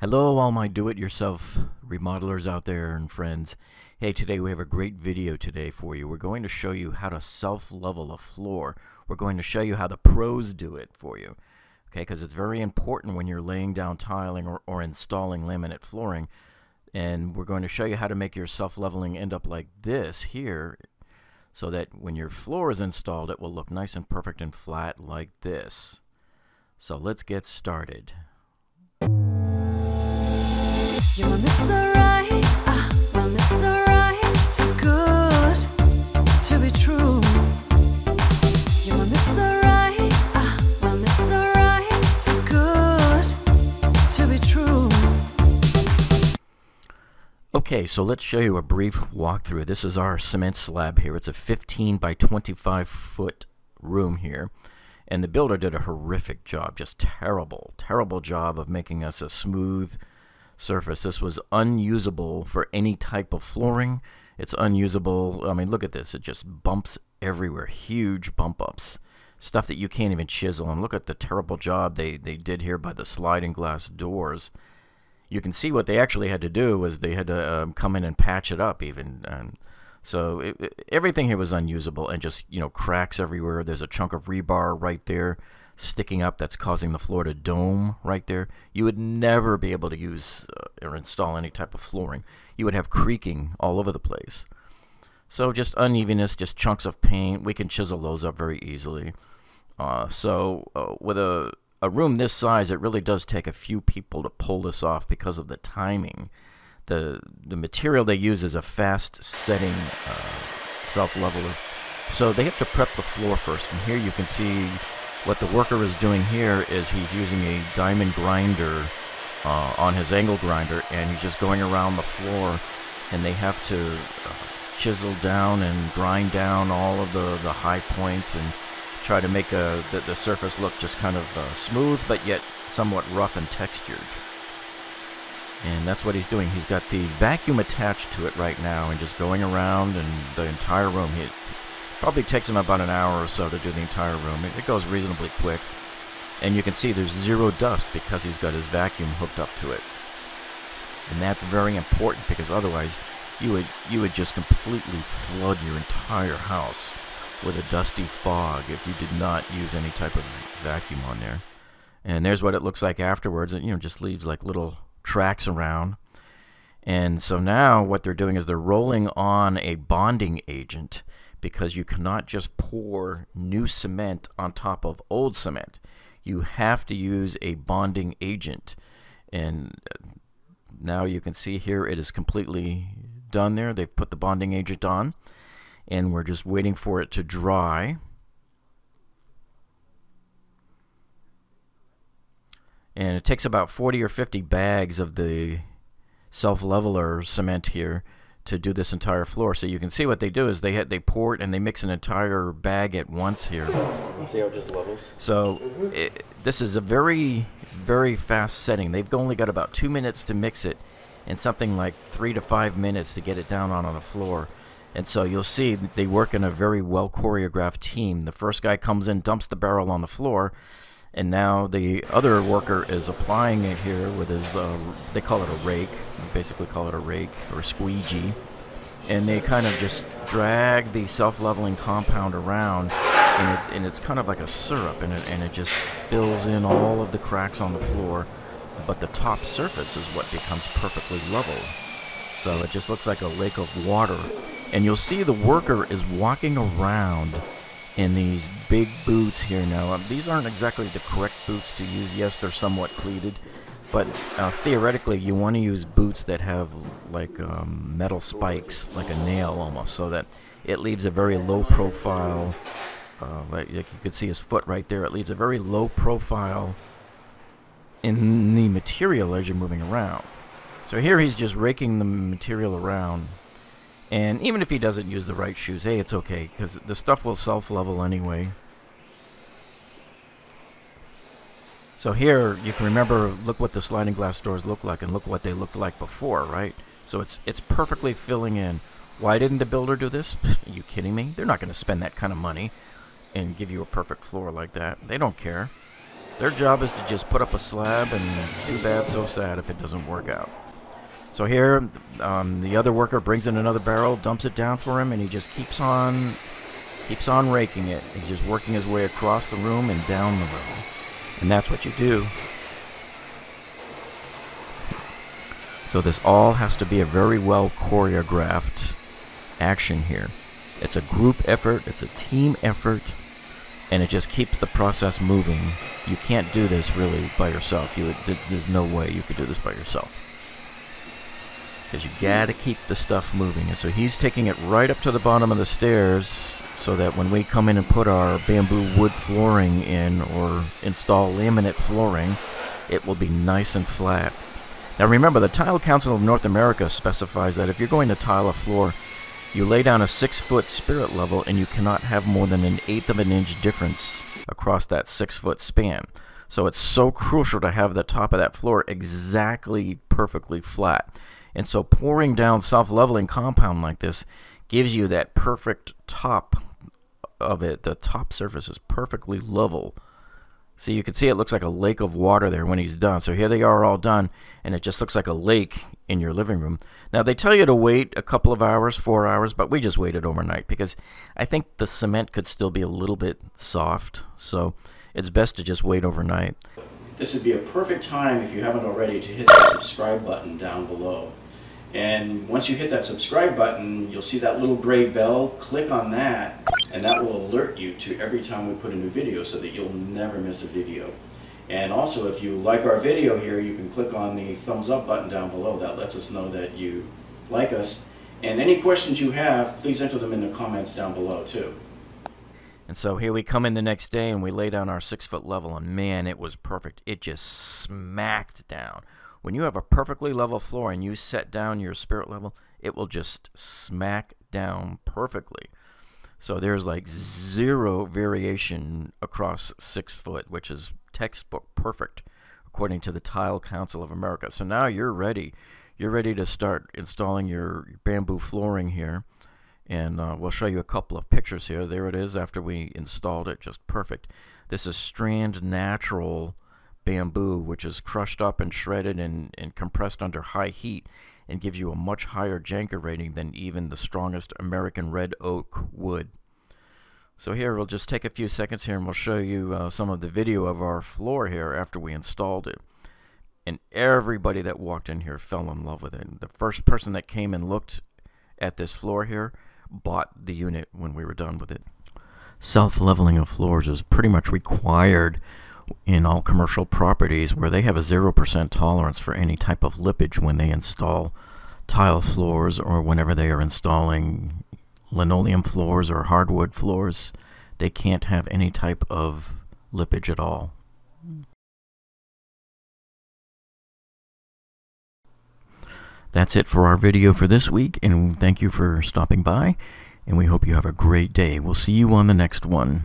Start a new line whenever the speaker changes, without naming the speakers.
Hello, all my do-it-yourself remodelers out there and friends. Hey, today we have a great video today for you. We're going to show you how to self-level a floor. We're going to show you how the pros do it for you. Okay, because it's very important when you're laying down tiling or, or installing laminate flooring. And we're going to show you how to make your self-leveling end up like this here so that when your floor is installed it will look nice and perfect and flat like this. So let's get started. Okay, so let's show you a brief walkthrough. This is our cement slab here. It's a 15 by 25 foot room here. And the builder did a horrific job, just terrible, terrible job of making us a smooth, surface. This was unusable for any type of flooring. It's unusable. I mean, look at this. It just bumps everywhere. Huge bump ups. Stuff that you can't even chisel. And look at the terrible job they, they did here by the sliding glass doors. You can see what they actually had to do was they had to um, come in and patch it up even. And so it, it, everything here was unusable and just, you know, cracks everywhere. There's a chunk of rebar right there sticking up that's causing the floor to dome right there, you would never be able to use uh, or install any type of flooring. You would have creaking all over the place. So just unevenness, just chunks of paint. We can chisel those up very easily. Uh, so uh, with a, a room this size, it really does take a few people to pull this off because of the timing. The, the material they use is a fast setting uh, self-leveler. So they have to prep the floor first. And here you can see what the worker is doing here is he's using a diamond grinder uh, on his angle grinder and he's just going around the floor and they have to uh, chisel down and grind down all of the, the high points and try to make a, the, the surface look just kind of uh, smooth but yet somewhat rough and textured. And that's what he's doing. He's got the vacuum attached to it right now and just going around and the entire room. He, Probably takes him about an hour or so to do the entire room. It, it goes reasonably quick. And you can see there's zero dust because he's got his vacuum hooked up to it. And that's very important because otherwise you would you would just completely flood your entire house with a dusty fog if you did not use any type of vacuum on there. And there's what it looks like afterwards. It you know just leaves like little tracks around. And so now what they're doing is they're rolling on a bonding agent because you cannot just pour new cement on top of old cement. You have to use a bonding agent. And uh, now you can see here it is completely done there. They've put the bonding agent on and we're just waiting for it to dry. And it takes about 40 or 50 bags of the self-leveler cement here to do this entire floor. So you can see what they do is they had, they pour it and they mix an entire bag at once here.
You see how it just levels?
So mm-hmm. it, this is a very very fast setting. They've only got about two minutes to mix it, and something like three to five minutes to get it down on, on the floor. And so you'll see they work in a very well choreographed team. The first guy comes in, dumps the barrel on the floor, and now the other worker is applying it here with his, uh, they call it a rake, basically call it a rake or a squeegee, and they kind of just drag the self-leveling compound around, and, it, and it's kind of like a syrup, and it, and it just fills in all of the cracks on the floor, but the top surface is what becomes perfectly level. So it just looks like a lake of water, and you'll see the worker is walking around in these big boots here now. Um, these aren't exactly the correct boots to use. Yes, they're somewhat cleated, but uh, theoretically you want to use boots that have like um, metal spikes, like a nail almost, so that it leaves a very low profile, uh, like, like you could see his foot right there, it leaves a very low profile in the material as you're moving around. So here he's just raking the material around and even if he doesn't use the right shoes, hey, it's okay, because the stuff will self-level anyway. So here, you can remember, look what the sliding glass doors look like, and look what they looked like before, right? So it's it's perfectly filling in. Why didn't the builder do this? Are you kidding me? They're not going to spend that kind of money and give you a perfect floor like that. They don't care. Their job is to just put up a slab and too bad, so sad if it doesn't work out. So here, um, the other worker brings in another barrel, dumps it down for him, and he just keeps on, keeps on raking it. He's just working his way across the room and down the room. And that's what you do. So this all has to be a very well choreographed action here. It's a group effort, it's a team effort, and it just keeps the process moving. You can't do this really by yourself. You there's no way you could do this by yourself. Because you gotta keep the stuff moving. And so he's taking it right up to the bottom of the stairs so that when we come in and put our bamboo wood flooring in or install laminate flooring, it will be nice and flat. Now remember, the Tile Council of North America specifies that if you're going to tile a floor, you lay down a six foot spirit level and you cannot have more than an eighth of an inch difference across that six foot span. So it's so crucial to have the top of that floor exactly perfectly flat. And so pouring down self-leveling compound like this gives you that perfect top of it. The top surface is perfectly level. So you can see it looks like a lake of water there when he's done. So here they are all done, and it just looks like a lake in your living room. Now, they tell you to wait a couple of hours, four hours, but we just waited overnight because I think the cement could still be a little bit soft. So it's best to just wait overnight. This would be a perfect time, if you haven't already, to hit the subscribe button down below. And once you hit that subscribe button, you'll see that little gray bell. Click on that, and that will alert you to every time we put a new video so that you'll never miss a video. And also, if you like our video here, you can click on the thumbs up button down below. That lets us know that you like us. And any questions you have, please enter them in the comments down below, too. And so here we come in the next day and we lay down our six foot level, and man, it was perfect. It just smacked down. When you have a perfectly level floor and you set down your spirit level, it will just smack down perfectly. So there's like zero variation across six foot, which is textbook perfect according to the Tile Council of America. So now you're ready. You're ready to start installing your bamboo flooring here. And uh, we'll show you a couple of pictures here. There it is after we installed it. Just perfect. This is Strand Natural bamboo, which is crushed up and shredded and, and compressed under high heat and gives you a much higher Janka rating than even the strongest American red oak wood. So here we'll just take a few seconds here and we'll show you uh, some of the video of our floor here after we installed it. And everybody that walked in here fell in love with it. The first person that came and looked at this floor here bought the unit when we were done with it. Self-leveling of floors is pretty much required in all commercial properties where they have a 0% tolerance for any type of lippage when they install tile floors or whenever they are installing linoleum floors or hardwood floors. They can't have any type of lippage at all. That's it for our video for this week, and thank you for stopping by, and we hope you have a great day. We'll see you on the next one.